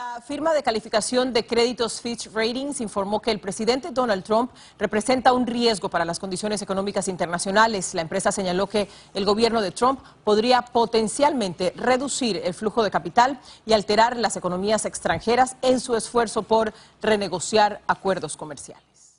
La firma de calificación de créditos Fitch Ratings informó que el presidente Donald Trump representa un riesgo para las condiciones económicas internacionales. La empresa señaló que el gobierno de Trump podría potencialmente reducir el flujo de capital y alterar las economías extranjeras en su esfuerzo por renegociar acuerdos comerciales.